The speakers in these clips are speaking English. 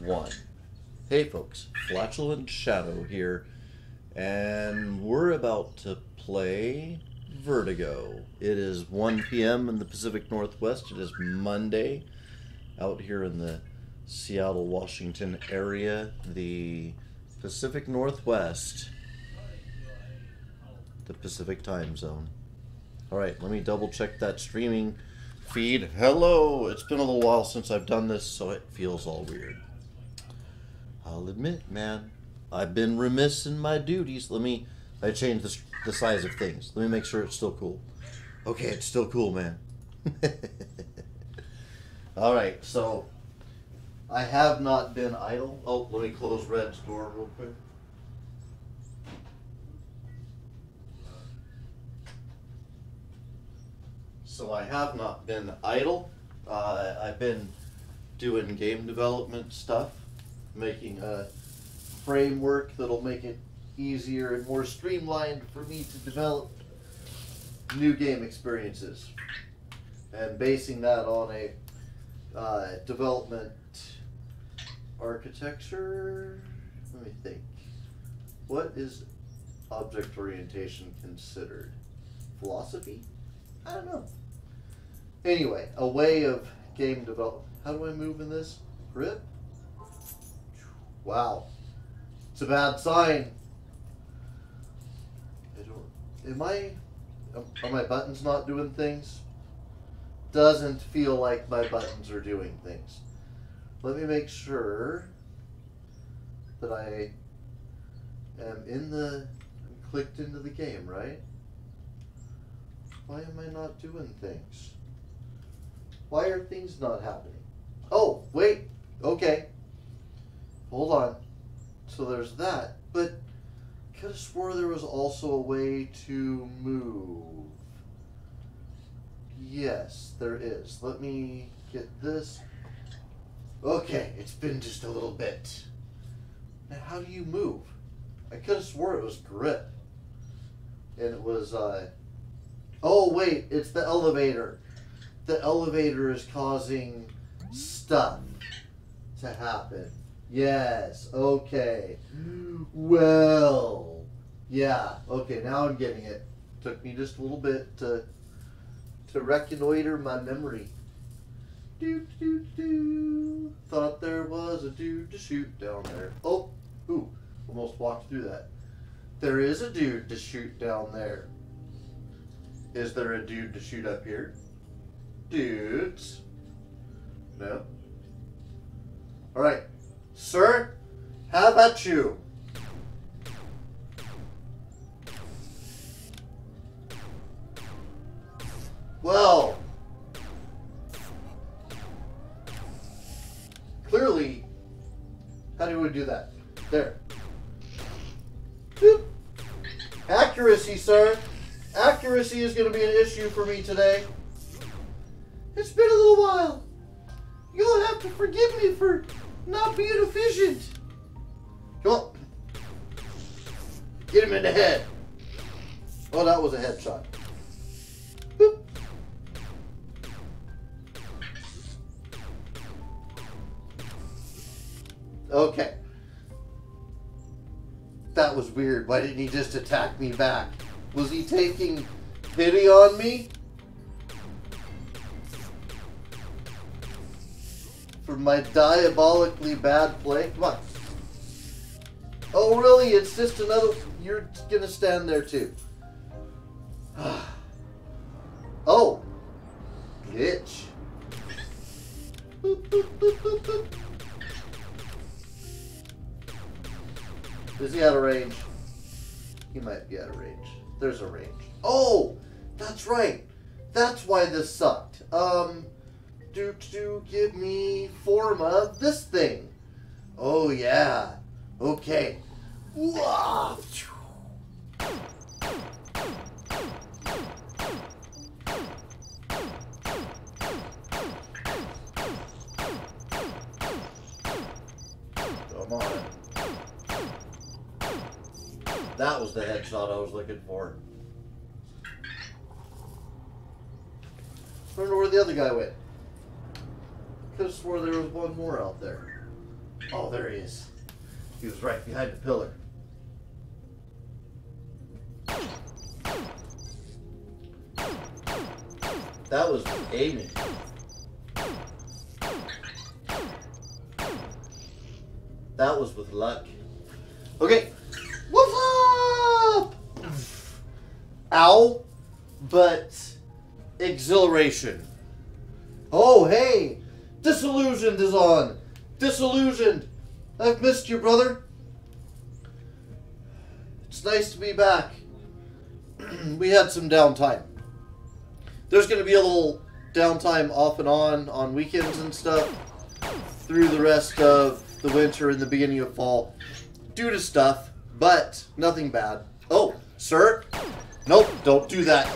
one. Hey folks, Flatulent Shadow here, and we're about to play Vertigo. It is 1 p.m. in the Pacific Northwest. It is Monday out here in the Seattle, Washington area, the Pacific Northwest, the Pacific time zone. All right, let me double check that streaming feed. Hello, it's been a little while since I've done this, so it feels all weird. I'll admit, man, I've been remiss in my duties. Let me, I changed the, the size of things. Let me make sure it's still cool. Okay, it's still cool, man. all right, so I have not been idle. Oh, let me close Red's door real quick. So I have not been idle. Uh, I've been doing game development stuff, making a framework that'll make it easier and more streamlined for me to develop new game experiences, and basing that on a uh, development architecture. Let me think. What is object orientation considered? Philosophy? I don't know. Anyway, a way of game development. How do I move in this? Grip? Wow. It's a bad sign. Am I. Are my buttons not doing things? Doesn't feel like my buttons are doing things. Let me make sure that I am in the. I'm clicked into the game, right? Why am I not doing things? Why are things not happening? Oh, wait. Okay. Hold on. So there's that. But could have swore there was also a way to move. Yes, there is. Let me get this. Okay, it's been just a little bit. Now, how do you move? I could have swore it was grip. And it was, uh. Oh, wait, it's the elevator the elevator is causing stuff to happen. Yes, okay. Well, yeah, okay, now I'm getting it. Took me just a little bit to to reconnoiter my memory. Do do do. Thought there was a dude to shoot down there. Oh, ooh, almost walked through that. There is a dude to shoot down there. Is there a dude to shoot up here? dudes. No. All right, sir. How about you? Well, clearly, how do we do that? There. Boop. Accuracy, sir. Accuracy is going to be an issue for me today. It's been a little while. You'll have to forgive me for not being efficient. Come on. Get him in the head. Oh, that was a headshot. Boop. Okay. That was weird. Why didn't he just attack me back? Was he taking pity on me? My diabolically bad play. Come on. Oh, really? It's just another. You're gonna stand there too. I've missed you, brother. It's nice to be back. we had some downtime. There's going to be a little downtime off and on on weekends and stuff through the rest of the winter and the beginning of fall due to stuff, but nothing bad. Oh, sir? Nope, don't do that.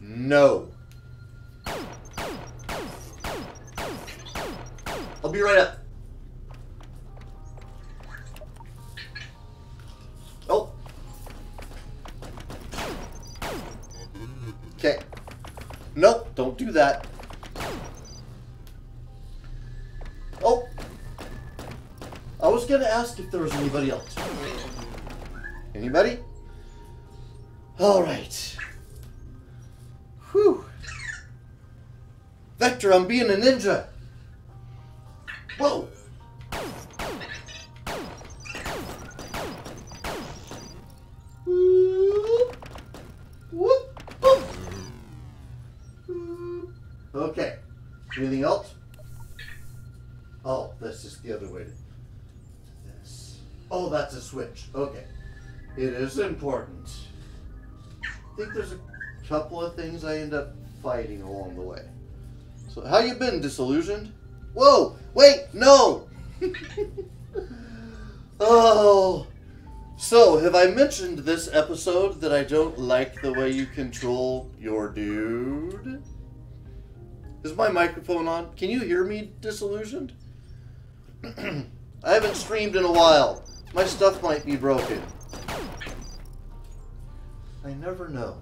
No. I'll be right up. That. Oh. I was gonna ask if there was anybody else. Anybody? All right. Whew. Vector, I'm being a ninja. Whoa. It is important. I think there's a couple of things I end up fighting along the way. So, how you been? Disillusioned? Whoa! Wait! No! oh. So, have I mentioned this episode that I don't like the way you control your dude? Is my microphone on? Can you hear me disillusioned? I haven't streamed in a while. My stuff might be broken. I never know.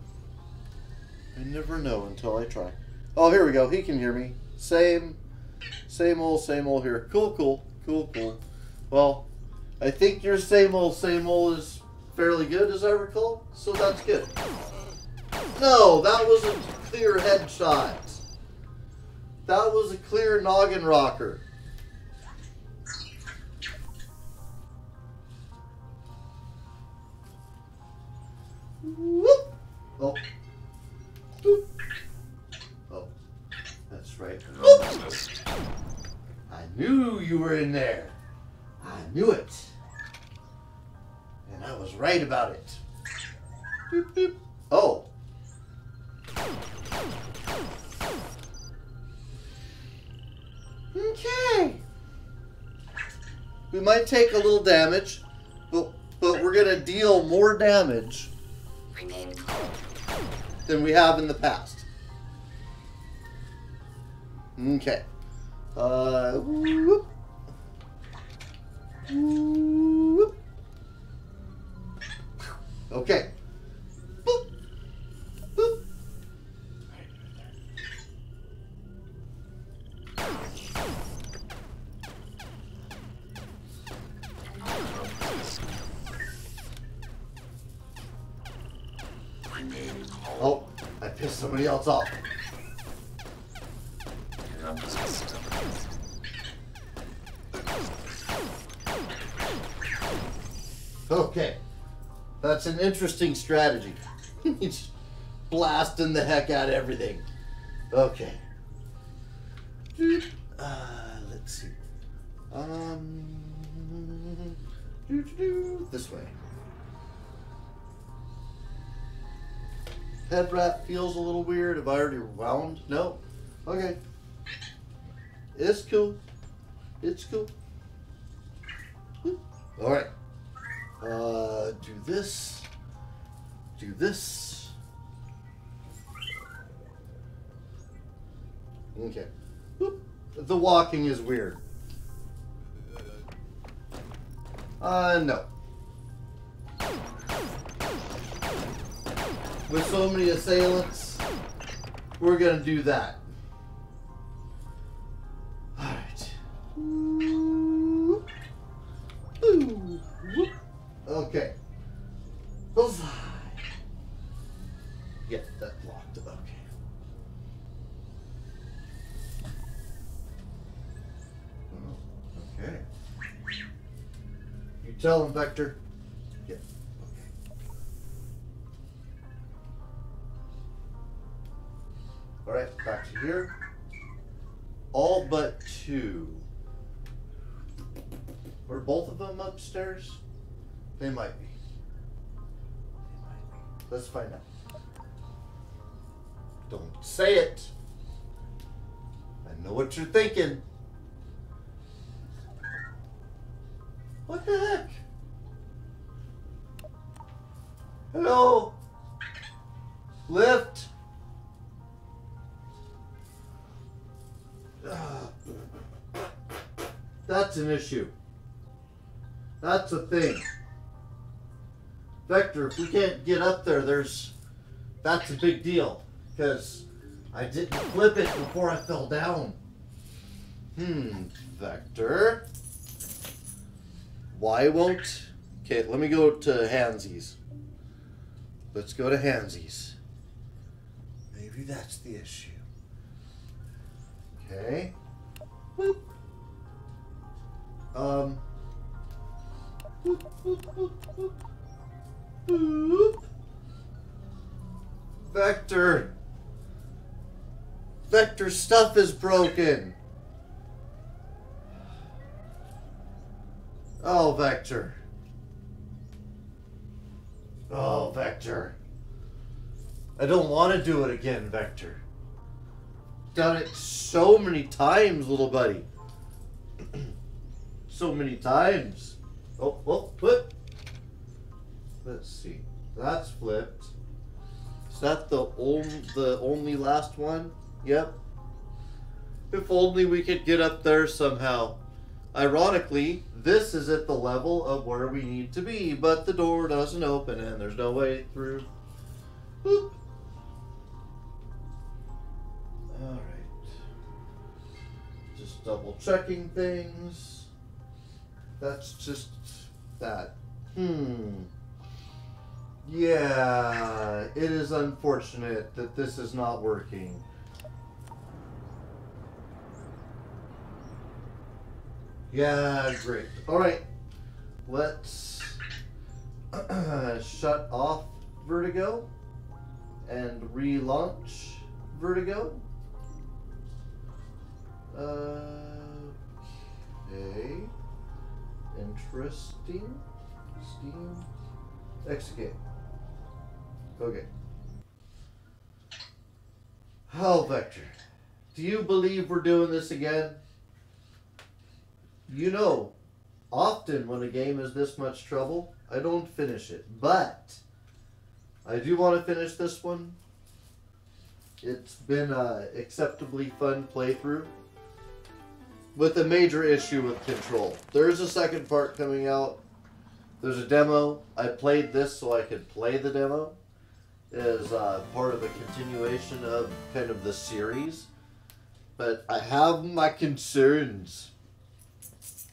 I never know until I try. Oh, here we go. He can hear me. Same, same old, same old here. Cool, cool, cool, cool. Well, I think your same old, same old is fairly good, as I recall. So that's good. No, that was a clear headshot. That was a clear noggin rocker. Oh. Boop. Oh. That's right. I knew you were in there. I knew it. And I was right about it. Boop, boop. Oh. Okay. We might take a little damage, but but we're gonna deal more damage Remain calm. Than we have in the past. Okay. Uh, whoop. Whoop. Okay. Interesting strategy. He's blasting the heck out of everything. Okay. Uh, let's see. Um, this way. Head wrap feels a little weird. Have I already wound? No. Okay. It's cool. It's cool. All right. Uh, do this. Do this. Okay. The walking is weird. Uh, no. With so many assailants, we're gonna do that. Vector? Yeah. Okay. All right, back to here. All but two. Were both of them upstairs? They might be. They might be. Let's find out. Don't say it. I know what you're thinking. Vector, if we can't get up there, there's. That's a big deal. Because I didn't flip it before I fell down. Hmm, Vector. Why won't. Okay, let me go to Hansies. Let's go to Hansies. Maybe that's the issue. Okay. Boop. Um. Boop, boop. Boop. Vector. Vector stuff is broken. Oh, Vector. Oh, Vector. I don't want to do it again, Vector. Done it so many times, little buddy. so many times. Oh, oh, flip. Let's see. That's flipped. Is that the only the only last one? Yep. If only we could get up there somehow. Ironically, this is at the level of where we need to be, but the door doesn't open and there's no way through. Boop. Alright. Just double checking things. That's just that. Hmm. Yeah, it is unfortunate that this is not working. Yeah, great. All right, let's shut off Vertigo and relaunch Vertigo. Okay. Interesting. Steam. Execute. Okay. Oh, Vector. Do you believe we're doing this again? You know, often when a game is this much trouble, I don't finish it. But I do want to finish this one. It's been a acceptably fun playthrough with a major issue with control. There's a second part coming out. There's a demo. I played this so I could play the demo as uh, part of a continuation of kind of the series. But I have my concerns.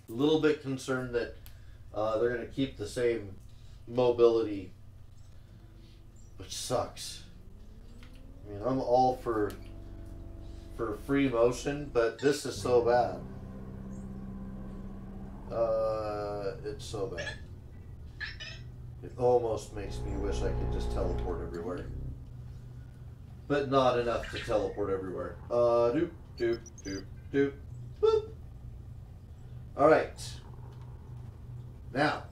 A little bit concerned that uh, they're going to keep the same mobility, which sucks. I mean, I'm all for for free motion, but this is so bad. Uh, it's so bad. It almost makes me wish I could just teleport everywhere. But not enough to teleport everywhere. Uh, doop, doop, doop, doop, boop. Alright. Now.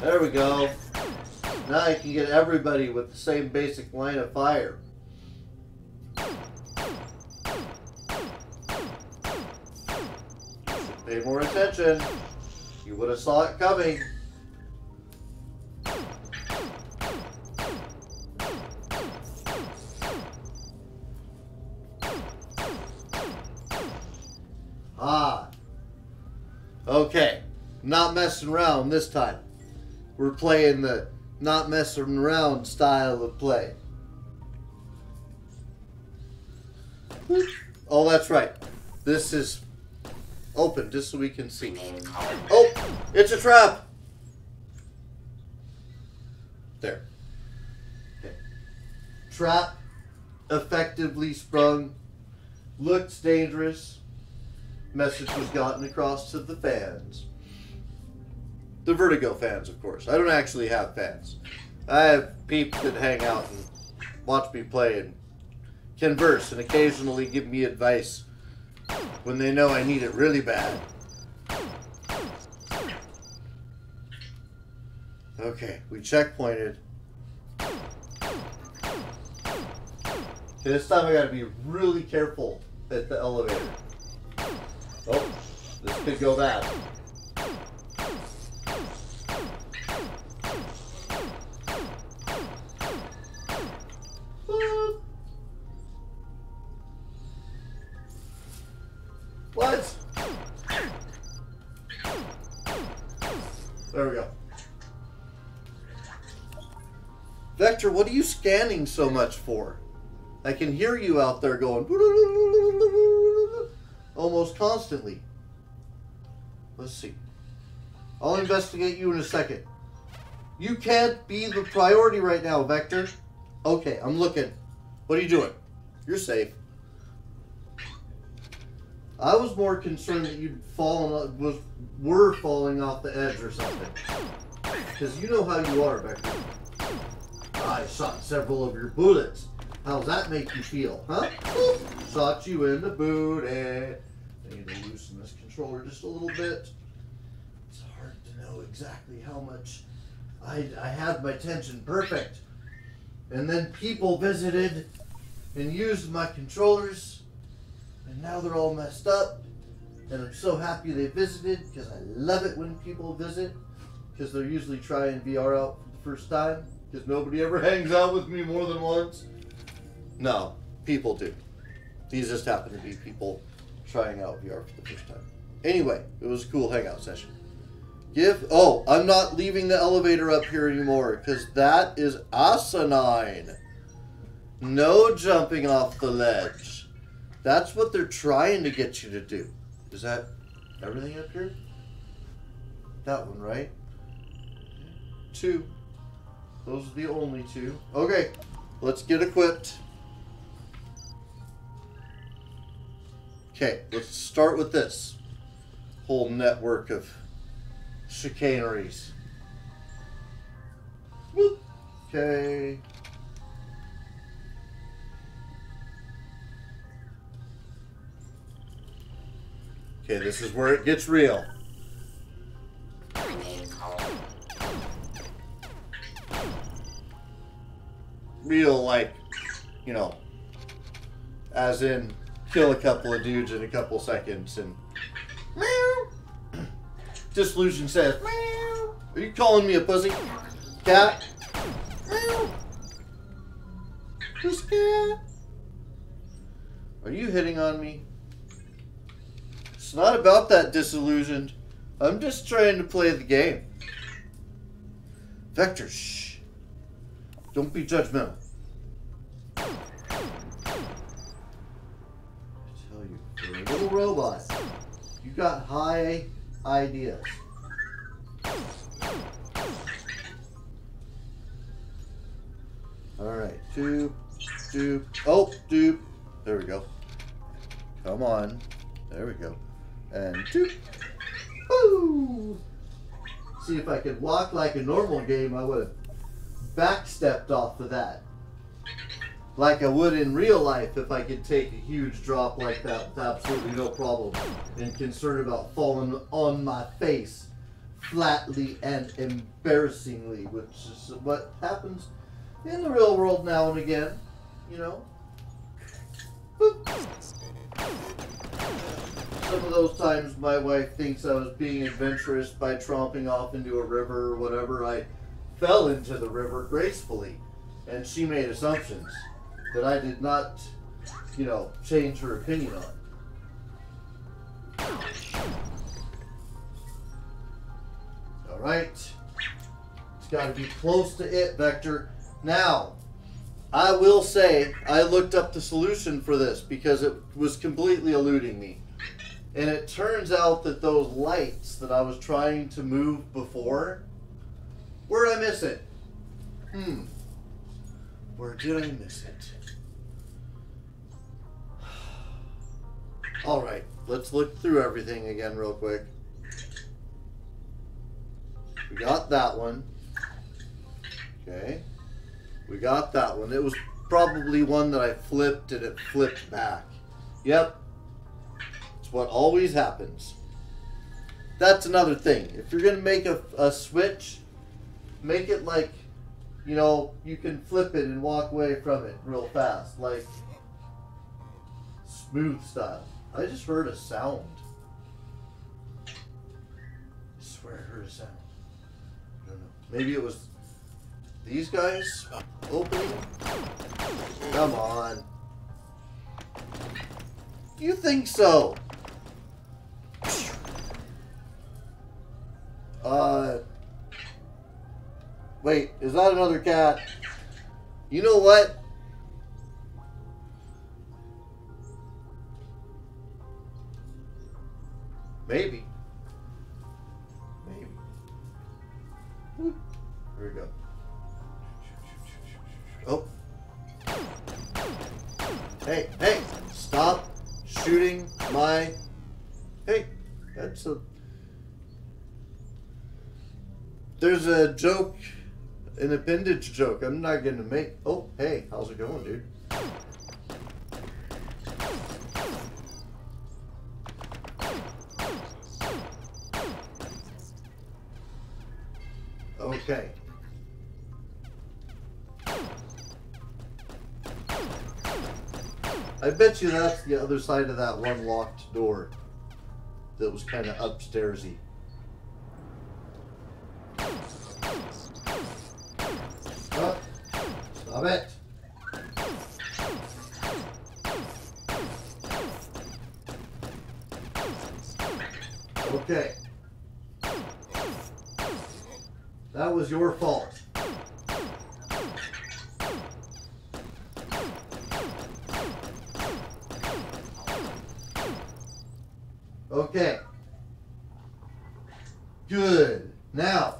There we go. Now you can get everybody with the same basic line of fire. Pay more attention. You would have saw it coming. Ah. Okay. Not messing around this time. We're playing the not messing around style of play. Oh, that's right. This is open just so we can see. Oh, it's a trap. There. Okay. Trap effectively sprung. Looks dangerous. Message was gotten across to the fans. The Vertigo fans, of course. I don't actually have fans. I have peeps that hang out and watch me play and converse and occasionally give me advice when they know I need it really bad. Okay, we checkpointed. Okay, this time I gotta be really careful at the elevator. Oh, this could go bad. Scanning so much for? I can hear you out there going almost constantly. Let's see. I'll investigate you in a second. You can't be the priority right now, Vector. Okay, I'm looking. What are you doing? You're safe. I was more concerned that you'd fallen was were falling off the edge or something. Because you know how you are, Vector. I shot several of your bullets. How's that make you feel, huh? Shot you in the booty. Eh? I need to loosen this controller just a little bit. It's hard to know exactly how much I, I had my tension perfect. And then people visited and used my controllers, and now they're all messed up. And I'm so happy they visited because I love it when people visit because they're usually trying VR out for the first time because nobody ever hangs out with me more than once. No, people do. These just happen to be people trying out VR for the first time. Anyway, it was a cool hangout session. Give. Oh, I'm not leaving the elevator up here anymore because that is asinine. No jumping off the ledge. That's what they're trying to get you to do. Is that everything up here? That one, right? Two. Those are the only two. Okay, let's get equipped. Okay, let's start with this whole network of chicaneries. Okay. Okay, this is where it gets real. Real, like, you know, as in kill a couple of dudes in a couple seconds and. Meow. Disillusion says, Meow. Are you calling me a pussy? Cat? Meow. Pussycat? Are you hitting on me? It's not about that disillusioned. I'm just trying to play the game. Vector, shh. Don't be judgmental. Robot, you got high ideas. Alright, doop, doop. Oh, doop. There we go. Come on. There we go. And doop. Woo! See if I could walk like a normal game, I would have backstepped off of that. Like I would in real life if I could take a huge drop like that with absolutely no problem and concerned about falling on my face flatly and embarrassingly, which is what happens in the real world now and again, you know. Boop. Some of those times my wife thinks I was being adventurous by tromping off into a river or whatever. I fell into the river gracefully, and she made assumptions that I did not, you know, change her opinion on. All right. It's got to be close to it, Vector. Now, I will say I looked up the solution for this because it was completely eluding me. And it turns out that those lights that I was trying to move before, where'd I miss it? Hmm. Where did I miss it? All right, let's look through everything again real quick. We got that one. Okay. We got that one. It was probably one that I flipped and it flipped back. Yep. It's what always happens. That's another thing. If you're going to make a, a switch, make it like, you know, you can flip it and walk away from it real fast. Like smooth style. I just heard a sound. I swear I heard a sound. I don't know. Maybe it was these guys opening. Come on. You think so? Uh. Wait, is that another cat? You know what? Maybe. Maybe. Whoop. Here we go. Oh. Hey, hey! Stop shooting my. Hey, that's a. There's a joke, an appendage joke. I'm not gonna make. Oh, hey, how's it going, dude? Okay. I bet you that's the other side of that one locked door that was kind of upstairsy. Oh, stop it. Your fault. Okay. Good. Now,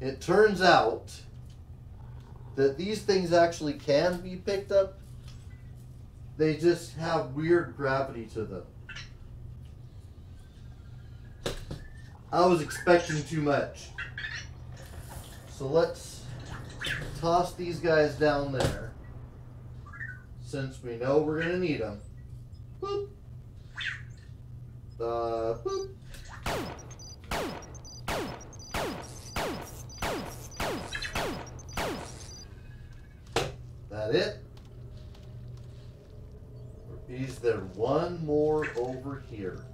it turns out that these things actually can be picked up. They just have weird gravity to them. I was expecting too much. So let's toss these guys down there. Since we know we're going to need them. Boop. Uh, boop. That it? Is there one more over here?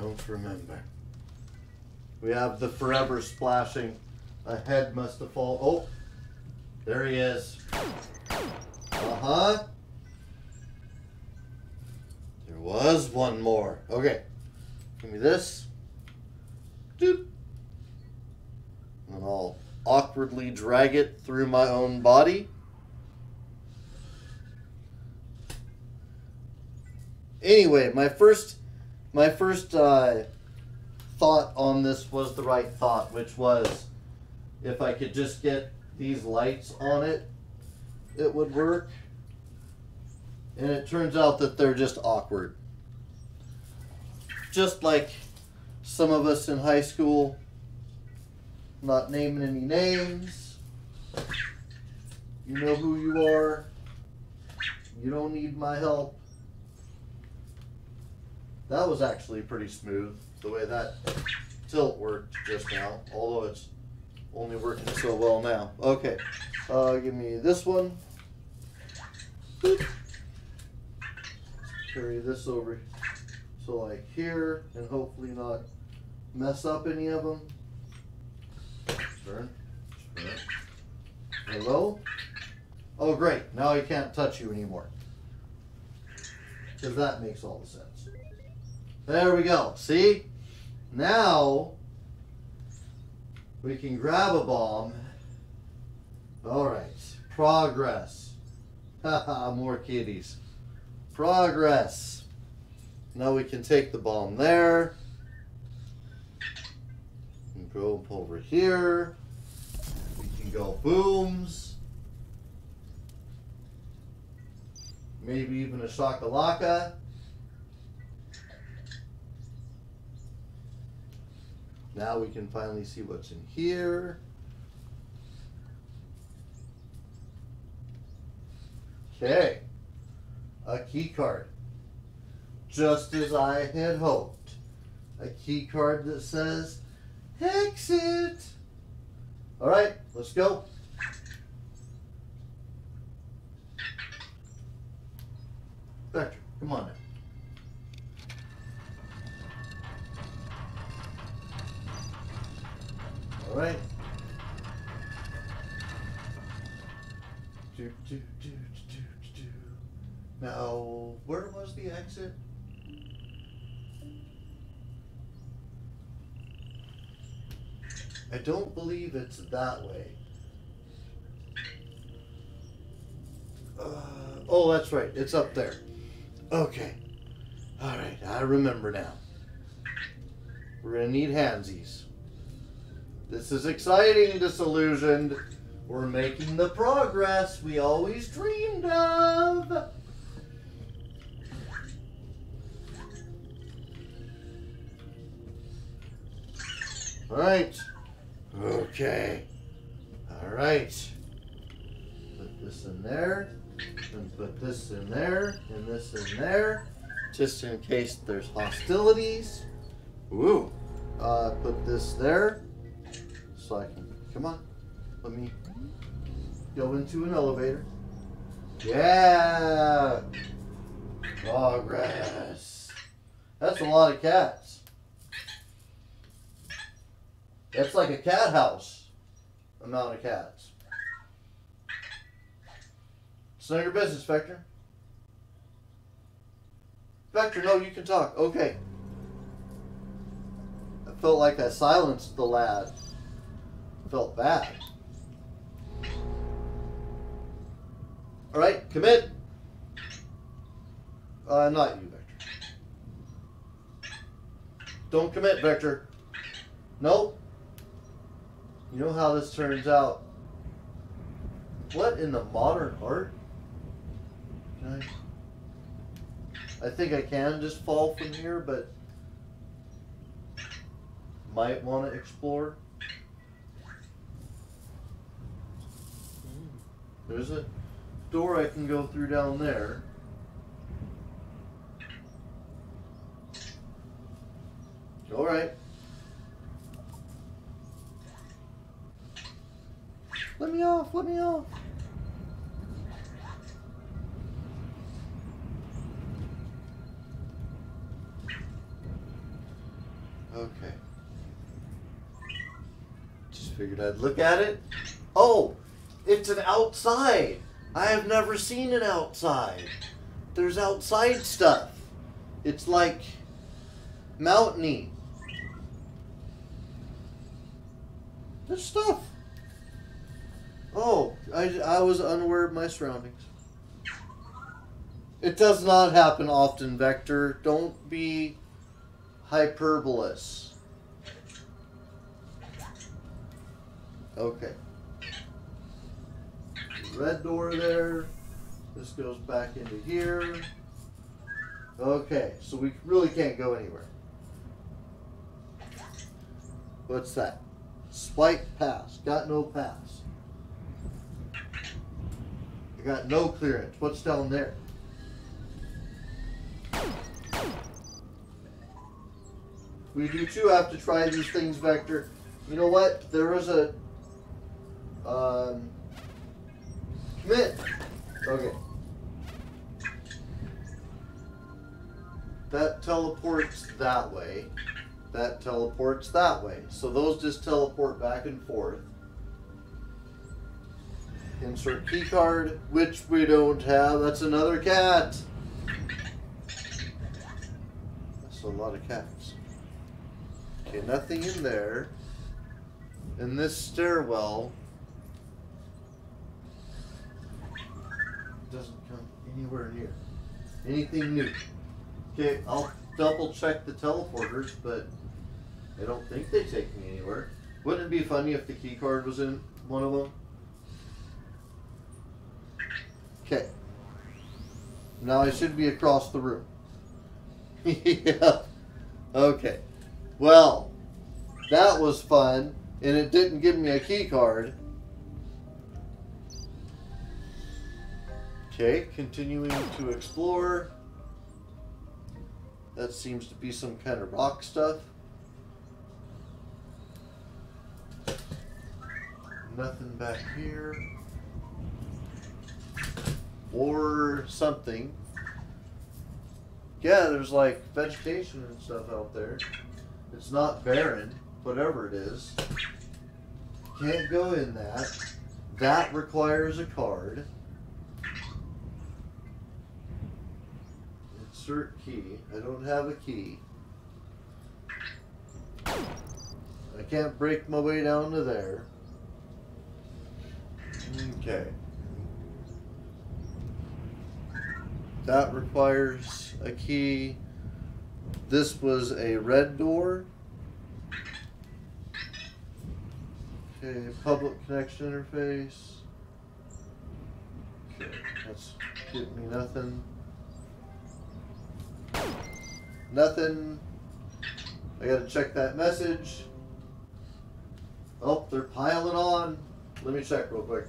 Don't remember. We have the forever splashing. A head must have fallen. Oh, there he is. Uh huh. There was one more. Okay. Give me this. Doop. And I'll awkwardly drag it through my own body. Anyway, my first my first uh, thought on this was the right thought, which was if I could just get these lights on it, it would work. And it turns out that they're just awkward. Just like some of us in high school, not naming any names. You know who you are. You don't need my help. That was actually pretty smooth, the way that tilt worked just now, although it's only working so well now. Okay, uh, give me this one. Carry this over, so like here, and hopefully not mess up any of them. Turn, turn. Hello? Oh great, now I can't touch you anymore. Because that makes all the sense. There we go. See? Now we can grab a bomb. All right. Progress. Haha, more kitties. Progress. Now we can take the bomb there. And go over here. We can go booms. Maybe even a shakalaka. Now we can finally see what's in here. Okay. A key card. Just as I had hoped. A key card that says exit. Alright, let's go. Vector, come on now. Alright. Do, do, do, do, do. Now, where was the exit? I don't believe it's that way. Uh, oh, that's right. It's up there. Okay. All right. I remember now. We're going to need handsies. This is exciting, Disillusioned. We're making the progress we always dreamed of. All right. Okay. All right. Put this in there, and put this in there, and this in there, just in case there's hostilities. Ooh. Uh, put this there, so I can. Come on. Let me go into an elevator. Yeah. Progress. That's a lot of cats. That's like a cat house amount of cats. It's none of your business, Vector. Vector, no, you can talk. Okay. I felt like I silenced the lad. Felt bad. Alright, commit. Uh, not you, Vector. Don't commit, Vector. Nope. You know how this turns out. What in the modern art? I, I think I can just fall from here, but might want to explore. There's a door I can go through down there. All right. Let me off, let me off. Okay. Just figured I'd look at it. Oh, it's an outside. I have never seen an outside. There's outside stuff. It's like mountainy. There's stuff. Oh, I, I was unaware of my surroundings. It does not happen often, Vector. Don't be hyperbolous. Okay. Red door there. This goes back into here. Okay, so we really can't go anywhere. What's that? Swipe pass. Got no pass. I got no clearance. What's down there? We do too have to try these things, Vector. You know what? There is a um, Okay. That teleports that way. That teleports that way. So those just teleport back and forth. Insert key card, which we don't have. That's another cat. That's a lot of cats. Okay, nothing in there. In this stairwell doesn't come anywhere near. Anything new. Okay, I'll double check the teleporters, but I don't think they take me anywhere. Wouldn't it be funny if the key card was in one of them? Okay. Now I should be across the room. yeah. Okay. Well, that was fun, and it didn't give me a key card. Okay, continuing to explore. That seems to be some kind of rock stuff. Nothing back here. Or something. Yeah, there's like vegetation and stuff out there. It's not barren, whatever it is. Can't go in that. That requires a card. Insert key. I don't have a key. I can't break my way down to there. Okay. That requires a key. This was a red door. Okay, public connection interface. Okay, that's getting me nothing. Nothing. I gotta check that message. Oh, they're piling on. Let me check real quick.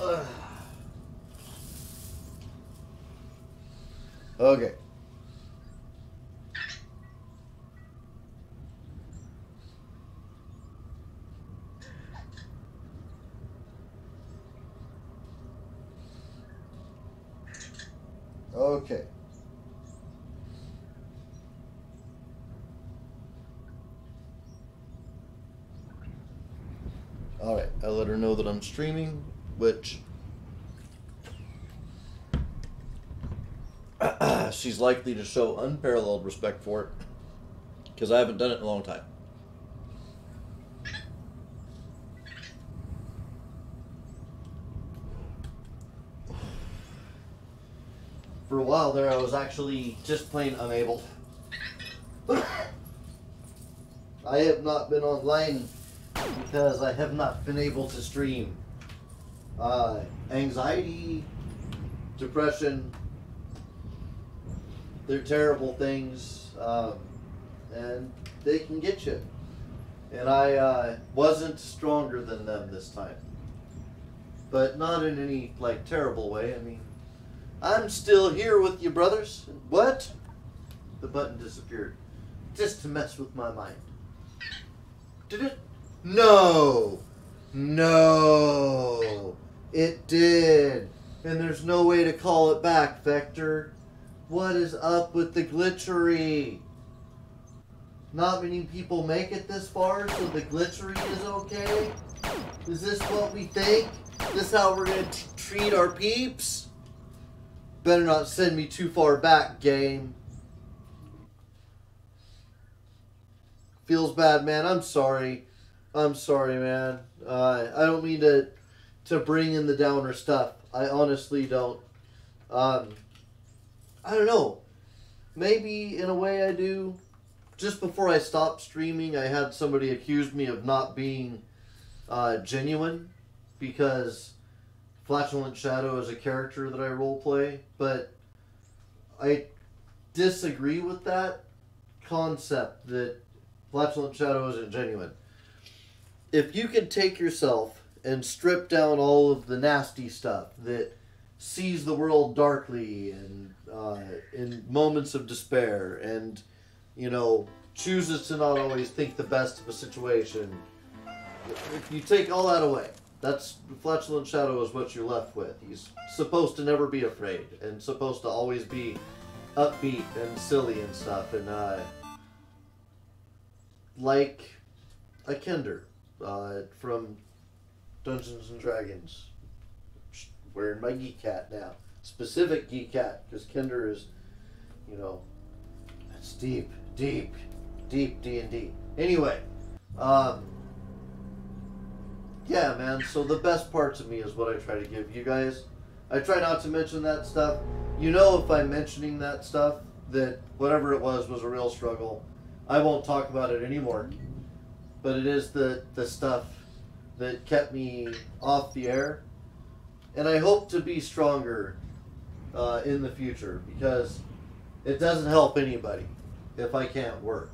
Ugh. Okay. Okay. Alright, I let her know that I'm streaming, which she's likely to show unparalleled respect for it because I haven't done it in a long time. While there, I was actually just plain unable. I have not been online because I have not been able to stream. Uh, anxiety, depression, they're terrible things, um, and they can get you. And I uh, wasn't stronger than them this time, but not in any like terrible way. I mean, I'm still here with you, brothers. What? The button disappeared, just to mess with my mind. Did it? No, no, it did. And there's no way to call it back, Vector. What is up with the glitchery? Not many people make it this far, so the glitchery is okay? Is this what we think? This how we're gonna treat our peeps? Better not send me too far back, game. Feels bad, man. I'm sorry. I'm sorry, man. Uh, I don't mean to to bring in the downer stuff. I honestly don't. Um, I don't know. Maybe in a way I do. Just before I stopped streaming, I had somebody accuse me of not being uh, genuine because Flatulent Shadow is a character that I roleplay, but I disagree with that concept that Flatulent Shadow isn't genuine. If you can take yourself and strip down all of the nasty stuff that sees the world darkly and uh, in moments of despair and you know chooses to not always think the best of a situation if you take all that away that's flatulent shadow is what you're left with he's supposed to never be afraid and supposed to always be upbeat and silly and stuff and uh, like a kender uh, from dungeons and dragons wearing my geek hat now. Specific geek hat, because kender is, you know, it's deep, deep, deep D and D. Anyway, um, yeah, man. So the best parts of me is what I try to give you guys. I try not to mention that stuff. You know, if I'm mentioning that stuff, that whatever it was was a real struggle. I won't talk about it anymore. but it is the the stuff that kept me off the air, and I hope to be stronger uh, in the future because it doesn't help anybody if I can't work,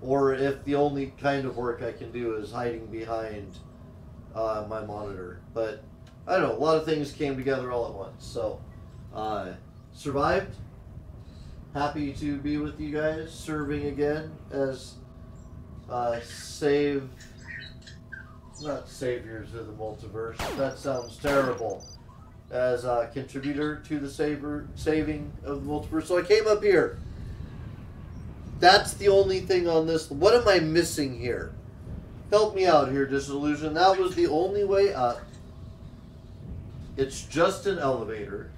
or if the only kind of work I can do is hiding behind uh, my monitor. But I don't know. A lot of things came together all at once, so uh, survived. Happy to be with you guys, serving again as uh, save, not saviors of the multiverse. That sounds terrible. As a contributor to the saver, saving of the multiverse. So I came up here. That's the only thing on this. What am I missing here? Help me out here, Disillusion. That was the only way up. It's just an elevator.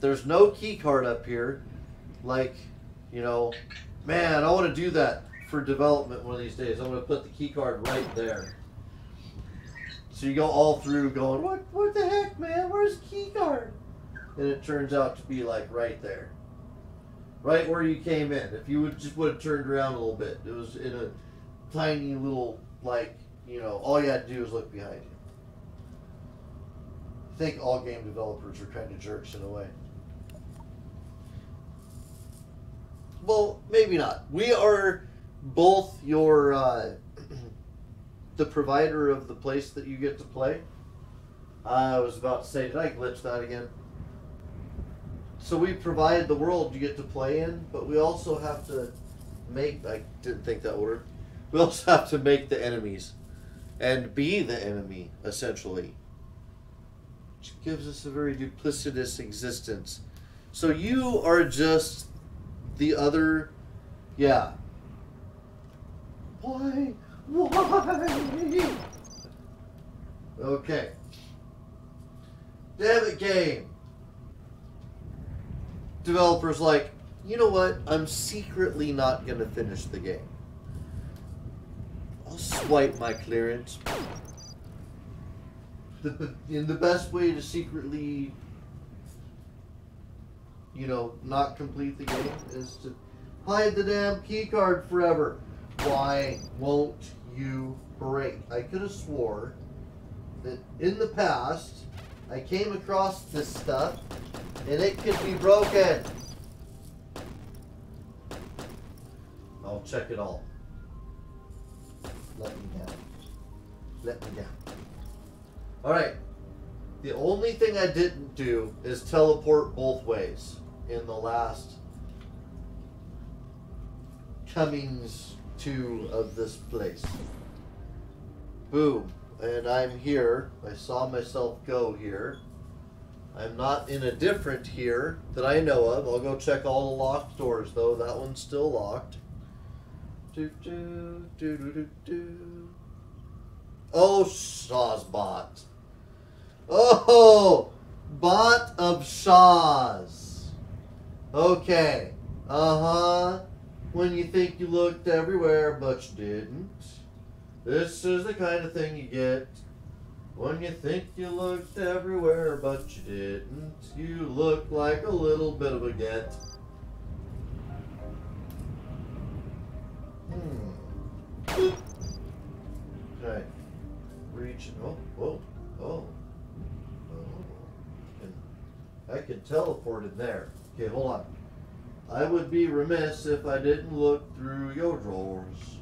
There's no key card up here. Like, you know, man, I want to do that for development one of these days. I'm going to put the key card right there. So you go all through going, what, what the heck, man? Where's the key card? And it turns out to be like right there. Right where you came in. If you would just would have turned around a little bit, it was in a tiny little, like, you know, all you had to do is look behind you. I think all game developers are kind of jerks in a way. Well, maybe not. We are both your uh, the provider of the place that you get to play. I was about to say, did I glitch that again? So we provide the world you get to play in, but we also have to make. I didn't think that word. We also have to make the enemies, and be the enemy essentially. Which gives us a very duplicitous existence. So you are just the other, yeah. Why? Why? Okay. Damn it, game. Developers like, you know what? I'm secretly not gonna finish the game. Swipe my clearance. The, in the best way to secretly you know, not complete the game is to hide the damn keycard forever. Why won't you break? I could have swore that in the past I came across this stuff and it could be broken. I'll check it all. Let me down. Let me down. Alright. The only thing I didn't do is teleport both ways in the last comings to of this place. Boom. And I'm here. I saw myself go here. I'm not in a different here that I know of. I'll go check all the locked doors though. That one's still locked. Do do do do do do. Oh, Shawsbot. Oh, bot of Shaw's. Okay. Uh huh. When you think you looked everywhere, but you didn't. This is the kind of thing you get when you think you looked everywhere, but you didn't. You look like a little bit of a get. Hmm. Okay. Reach. Oh, whoa, oh. I can teleport in there. Okay, hold on. I would be remiss if I didn't look through your drawers.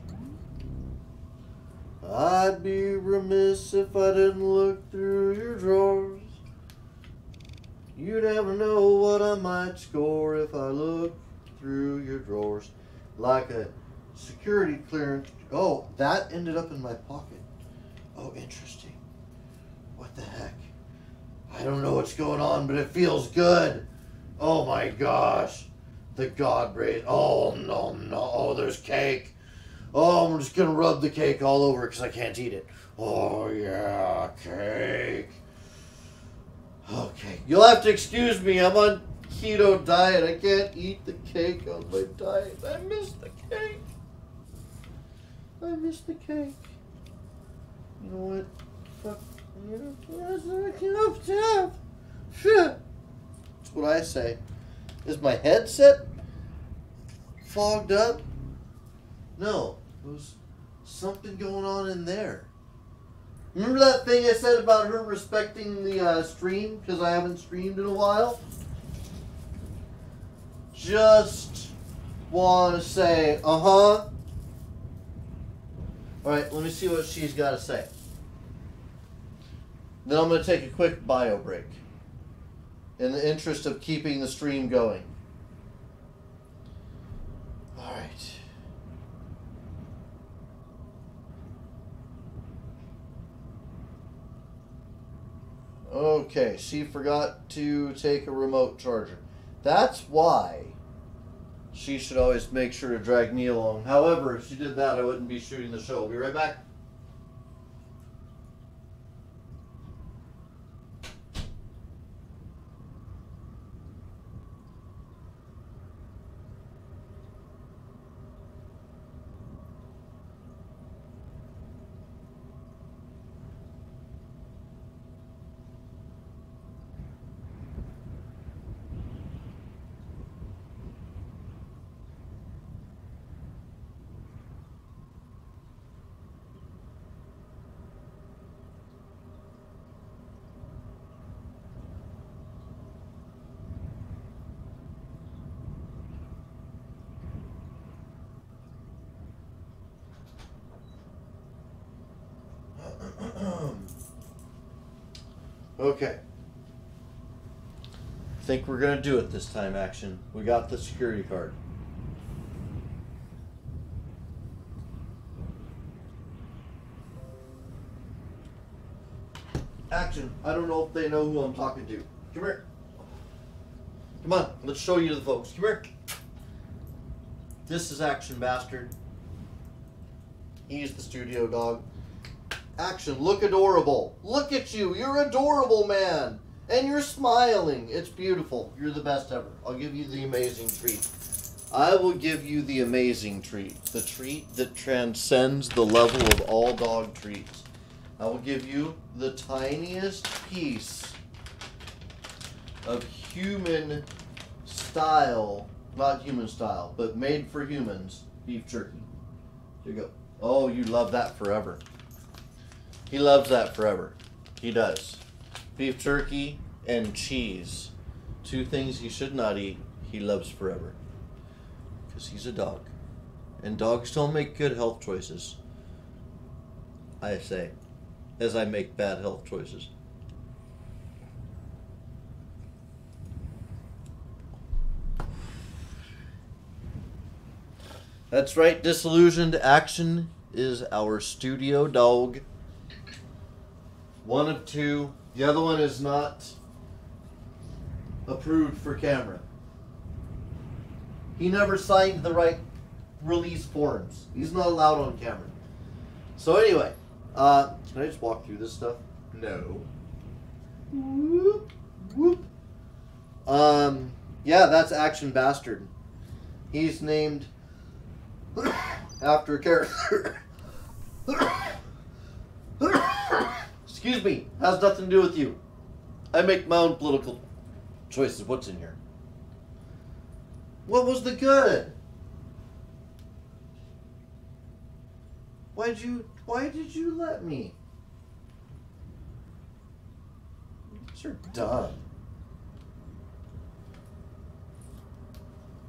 I'd be remiss if I didn't look through your drawers. You never know what I might score if I look through your drawers. Like a security clearance. Oh, that ended up in my pocket. Oh, interesting. What the heck? I don't know what's going on, but it feels good. Oh my gosh. The God braid. Oh no, no. Oh, there's cake. Oh, I'm just gonna rub the cake all over because I can't eat it. Oh yeah, cake. Okay, you'll have to excuse me. I'm on keto diet. I can't eat the cake on my diet. I miss the cake. I miss the cake. You know what? Fuck. That's what I say. Is my headset fogged up? No. It was Something going on in there. Remember that thing I said about her respecting the uh, stream because I haven't streamed in a while? Just want to say, uh huh. Alright, let me see what she's got to say. Then I'm going to take a quick bio break in the interest of keeping the stream going. Alright. Okay, she forgot to take a remote charger. That's why she should always make sure to drag me along. However, if she did that, I wouldn't be shooting the show. I'll be right back. Okay. I Think we're gonna do it this time, action. We got the security card. Action. I don't know if they know who I'm talking to. Come here. Come on, let's show you the folks. Come here. This is Action Bastard. He's the studio dog. Action, look adorable. Look at you. You're adorable, man. And you're smiling. It's beautiful. You're the best ever. I'll give you the amazing treat. I will give you the amazing treat. The treat that transcends the level of all dog treats. I will give you the tiniest piece of human style, not human style, but made for humans, beef jerky. Here you go. Oh, you love that forever. He loves that forever. He does. Beef jerky and cheese. Two things he should not eat, he loves forever. Because he's a dog. And dogs don't make good health choices. I say, as I make bad health choices. That's right, Disillusioned Action is our studio dog. One of two. The other one is not approved for camera. He never signed the right release forms. He's not allowed on camera. So anyway, uh, can I just walk through this stuff? No. Whoop, whoop. Um, yeah, that's Action Bastard. He's named after a character. Excuse me, has nothing to do with you. I make my own political choices. What's in here? What was the good? Why'd you why did you let me? You're dumb.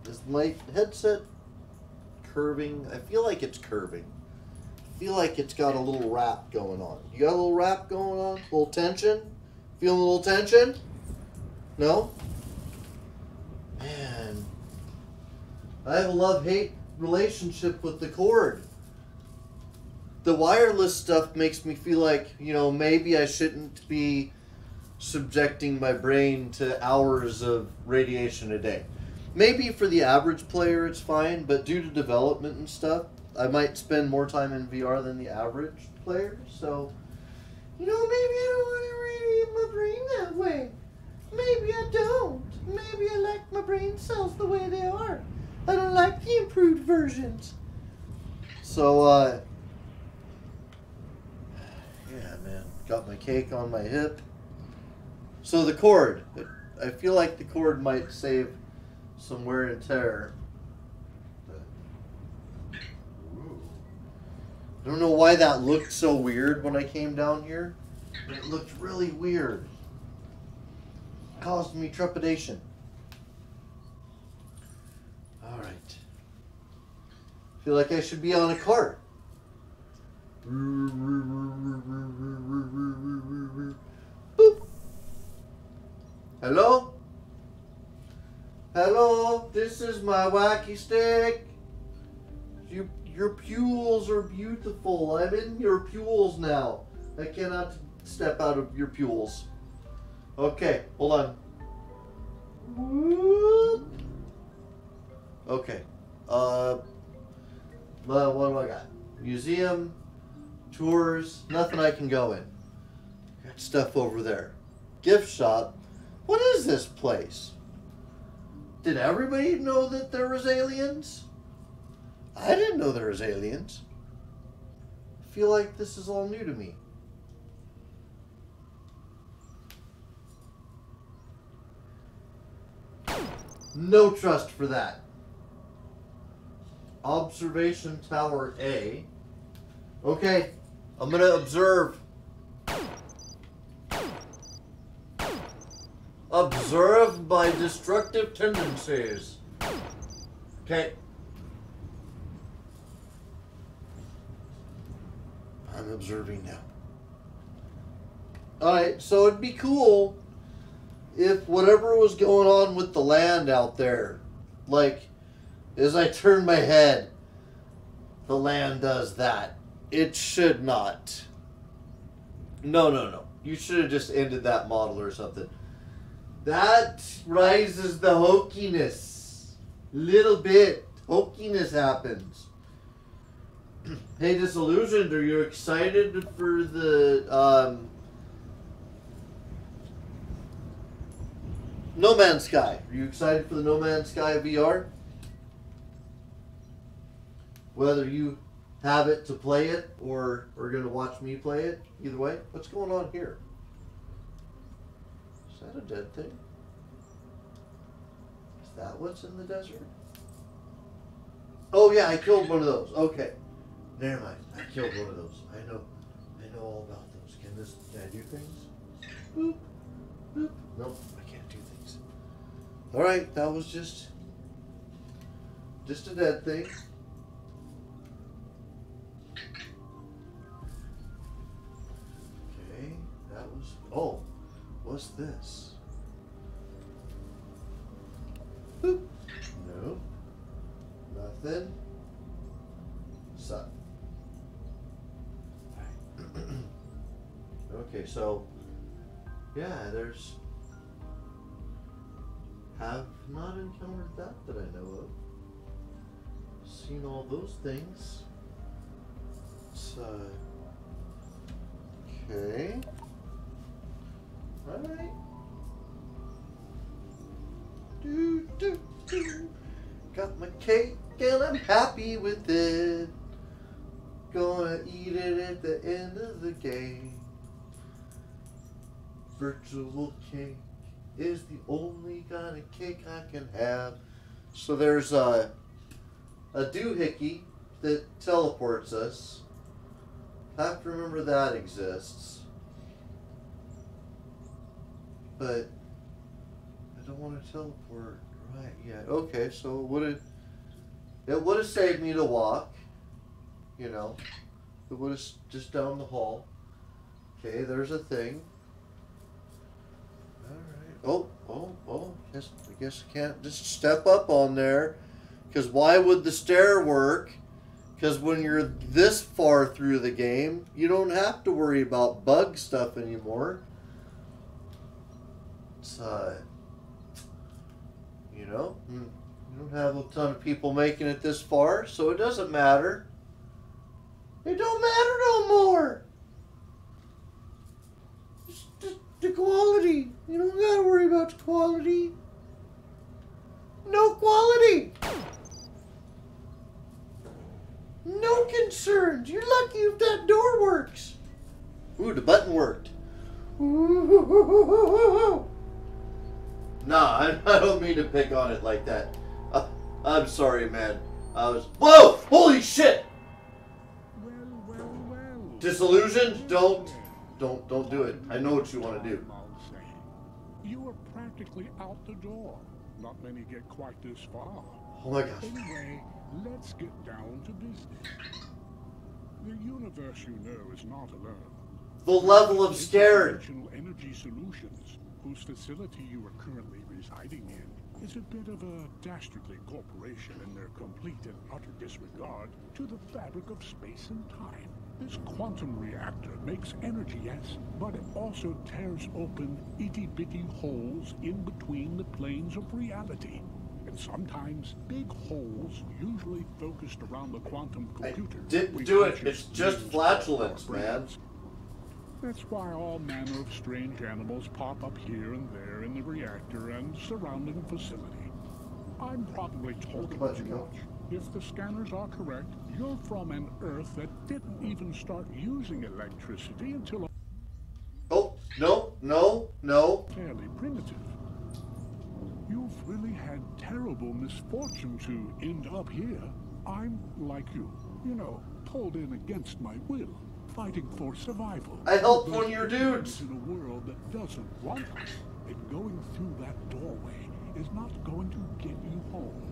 Is my headset curving? I feel like it's curving. Feel like it's got a little wrap going on. You got a little wrap going on? A little tension? Feeling a little tension? No? Man. I have a love hate relationship with the cord. The wireless stuff makes me feel like, you know, maybe I shouldn't be subjecting my brain to hours of radiation a day. Maybe for the average player it's fine, but due to development and stuff, I might spend more time in VR than the average player. So, you know, maybe I don't want to radiate my brain that way. Maybe I don't. Maybe I like my brain cells the way they are. I don't like the improved versions. So, uh, yeah, man. Got my cake on my hip. So the cord. I feel like the cord might save some wear and tear. I don't know why that looked so weird when I came down here, but it looked really weird. It caused me trepidation. Alright. Feel like I should be on a cart. Boop. Hello? Hello, this is my wacky stick. You, your pules are beautiful. I'm in your pules now. I cannot step out of your pules. Okay, hold on. Okay. Uh, what do I got? Museum, tours, nothing I can go in. Got stuff over there. Gift shop. What is this place? Did everybody know that there was aliens? I didn't know there was aliens. I feel like this is all new to me. No trust for that. Observation Tower A. Okay, I'm gonna observe. Observe my destructive tendencies. Okay. I'm observing now. Alright, so it'd be cool if whatever was going on with the land out there, like as I turn my head, the land does that. It should not. No, no, no. You should have just ended that model or something. That rises the hokiness. Little bit. Hokiness happens. hey, Disillusioned, are you excited for the um, No Man's Sky? Are you excited for the No Man's Sky VR? Whether you have it to play it or are going to watch me play it, either way, what's going on here? Is that a dead thing? Is that what's in the desert? Oh yeah, I killed one of those. Okay. Never mind. I killed one of those. I know I know all about those. Can this can I do things? Boop. Boop. Nope, I can't do things. Alright, that was just just a dead thing. Okay, that was oh, what's this? Boop. No. Nothing. Sun. okay, so yeah, there's have not encountered that that I know of. Seen all those things. So okay. Alright. Do, do, do. Got my cake and I'm happy with it. Gonna eat it at the end of the game. Virtual cake is the only kind of cake I can have. So there's a, a doohickey that teleports us. have to remember that exists. But I don't want to teleport right yet. Okay, so it would have it would have saved me to walk. You know, it would have just down the hall. Okay, there's a thing. All right. Oh, oh, oh. I guess I can't just step up on there, because why would the stair work? Because when you're this far through the game, you don't have to worry about bug stuff anymore. It's uh, you know, mm, you don't have a ton of people making it this far, so it doesn't matter. It don't matter no more. It's the, the quality. You don't gotta worry about the quality. No quality. No concerns. You're lucky if that door works. Ooh, the button worked. Ooh. Nah, I, I don't mean to pick on it like that. Uh, I'm sorry, man. I was. Whoa! Holy shit! Disillusioned? Don't, don't, don't do it. I know what you want to do. You are practically out the door. Not many get quite this far. Oh my gosh. Anyway, let's get down to business. The universe you know is not alone. The level of scared. Energy Solutions, whose facility you are currently residing in, is a bit of a dastardly corporation in their complete and utter disregard to the fabric of space and time. This quantum reactor makes energy, yes, but it also tears open itty-bitty holes in between the planes of reality. And sometimes big holes, usually focused around the quantum I computer. didn't do it. It's just flatulence, man. That's why all manner of strange animals pop up here and there in the reactor and surrounding facility. I'm probably talking too much. If the scanners are correct, you're from an Earth that didn't even start using electricity until Oh, no, no, no. fairly primitive. You've really had terrible misfortune to end up here. I'm like you, you know, pulled in against my will, fighting for survival. I helped one of your dudes. In a world that doesn't want us, and going through that doorway is not going to get you home.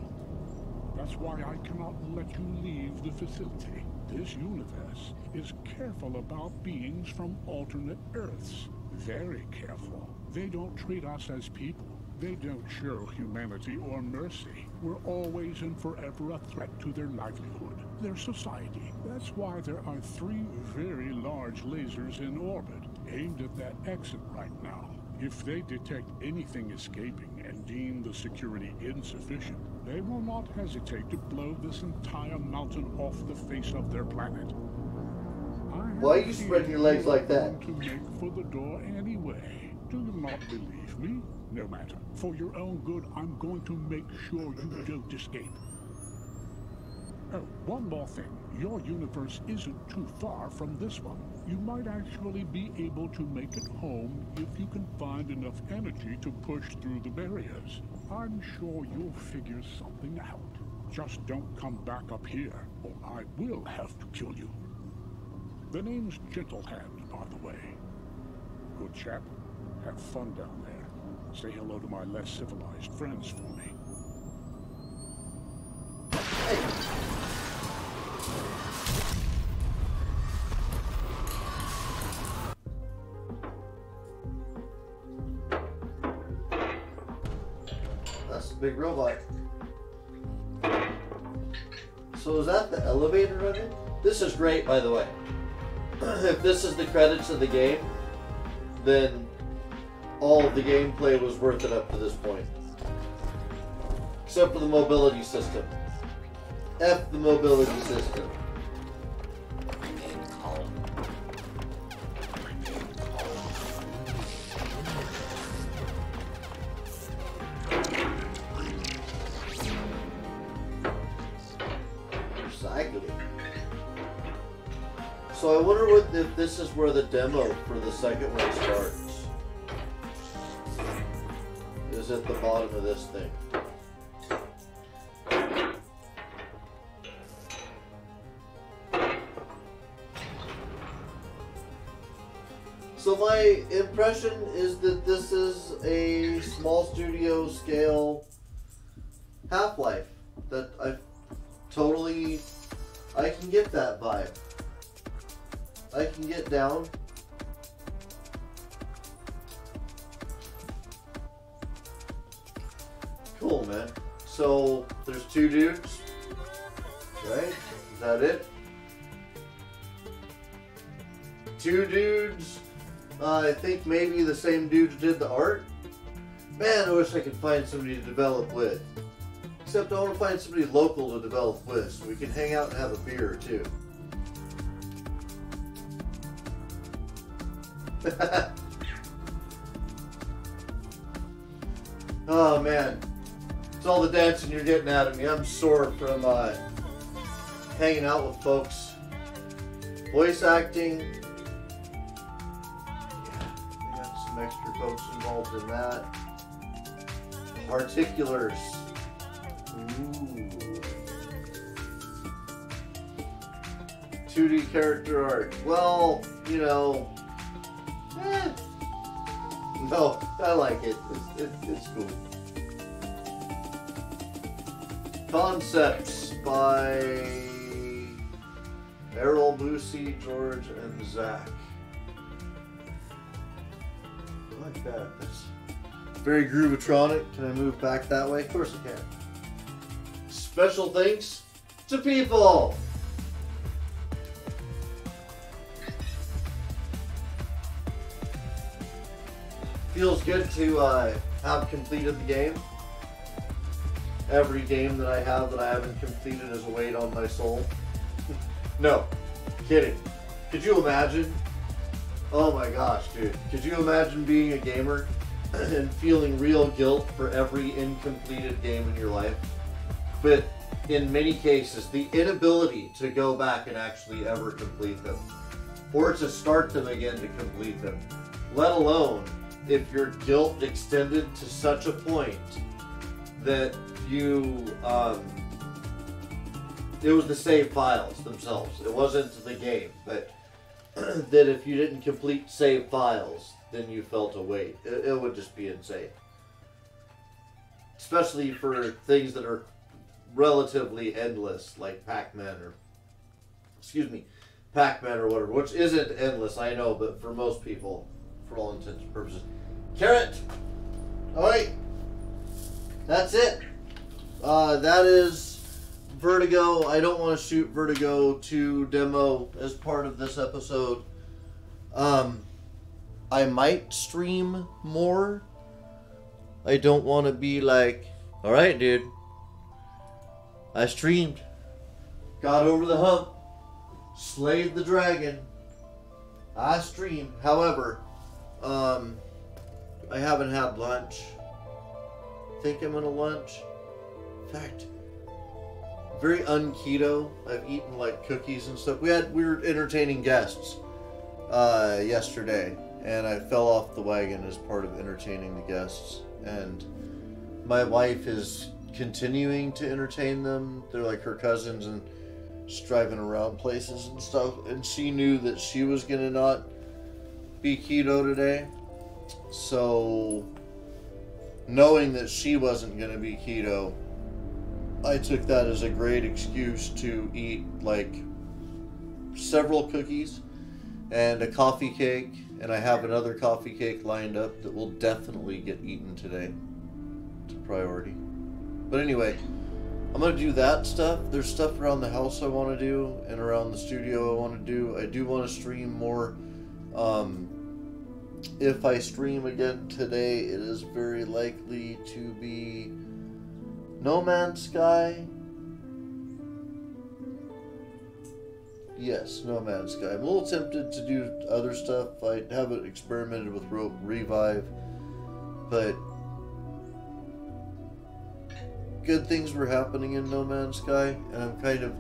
That's why I cannot let you leave the facility. This universe is careful about beings from alternate Earths. Very careful. They don't treat us as people. They don't show humanity or mercy. We're always and forever a threat to their livelihood, their society. That's why there are three very large lasers in orbit, aimed at that exit right now. If they detect anything escaping and deem the security insufficient, they will not hesitate to blow this entire mountain off the face of their planet. I Why are you spreading your legs like that? To make for the door anyway. Do you not believe me? No matter. For your own good, I'm going to make sure you don't escape. Oh, one more thing. Your universe isn't too far from this one. You might actually be able to make it home if you can find enough energy to push through the barriers. I'm sure you'll figure something out. Just don't come back up here, or I will have to kill you. The name's Gentlehand, by the way. Good chap. Have fun down there. Say hello to my less civilized friends for me. Big robot. So is that the elevator running? This is great, by the way. if this is the credits of the game, then all the gameplay was worth it up to this point. Except for the mobility system. F the mobility system. Where the demo for the second one starts. Is at the bottom of this thing. So my impression is that this is a small studio scale Half-Life that I totally I can get that vibe. I can get down. Cool, man. So there's two dudes, right? Is that it? Two dudes. Uh, I think maybe the same dudes did the art. Man, I wish I could find somebody to develop with. Except I want to find somebody local to develop with so we can hang out and have a beer too. oh man. It's all the dancing you're getting out of me. I'm sore from uh, hanging out with folks. Voice acting. Yeah, we got some extra folks involved in that. Particulars. Ooh. 2D character art. Well, you know, eh. No, I like it. It's, it, it's cool. Concepts by Errol, Lucy, George, and Zach. I like that. That's very groovatronic. Can I move back that way? Of course I can. Special thanks to people. Feels good to uh, have completed the game. Every game that I have that I haven't completed is a weight on my soul. no, kidding. Could you imagine? Oh my gosh, dude. Could you imagine being a gamer and feeling real guilt for every incompleted game in your life? But in many cases, the inability to go back and actually ever complete them, or to start them again to complete them, let alone if your guilt extended to such a point that you um, it was the save files themselves. It wasn't the game but that if you didn't complete save files then you felt a weight. It, it would just be insane. Especially for things that are relatively endless like pac-man or excuse me pac-man or whatever which isn't endless i know but for most people for all intents and purposes. Carrot. All right. That's it. Uh, that is Vertigo. I don't want to shoot Vertigo to demo as part of this episode. Um, I might stream more. I don't want to be like, all right, dude. I streamed, got over the hump, slayed the dragon. I streamed. However, um, I haven't had lunch. Think I'm gonna lunch. In fact, very unketo. I've eaten like cookies and stuff. We had we were entertaining guests uh, yesterday, and I fell off the wagon as part of entertaining the guests. And my wife is continuing to entertain them. They're like her cousins and driving around places and stuff. And she knew that she was gonna not be keto today. So, knowing that she wasn't going to be keto, I took that as a great excuse to eat like several cookies and a coffee cake. And I have another coffee cake lined up that will definitely get eaten today. It's a priority. But anyway, I'm going to do that stuff. There's stuff around the house I want to do and around the studio I want to do. I do want to stream more. Um, if I stream again today, it is very likely to be No Man's Sky. Yes, No Man's Sky. I'm a little tempted to do other stuff. I haven't experimented with Revive, but good things were happening in No Man's Sky, and I'm kind of.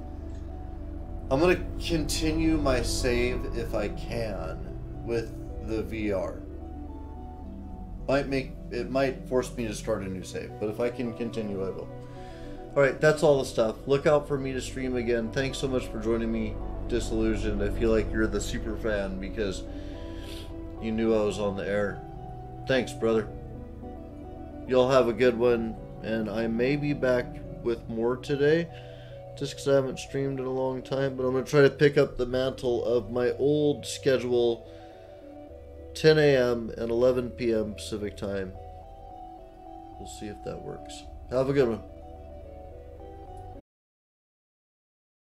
I'm gonna continue my save if I can with the VR. Might make it might force me to start a new save, but if I can continue, I will. All right, that's all the stuff. Look out for me to stream again. Thanks so much for joining me, Disillusioned. I feel like you're the super fan because you knew I was on the air. Thanks, brother. Y'all have a good one, and I may be back with more today just because I haven't streamed in a long time, but I'm going to try to pick up the mantle of my old schedule 10 a.m. and 11 p.m. Pacific time. We'll see if that works. Have a good one.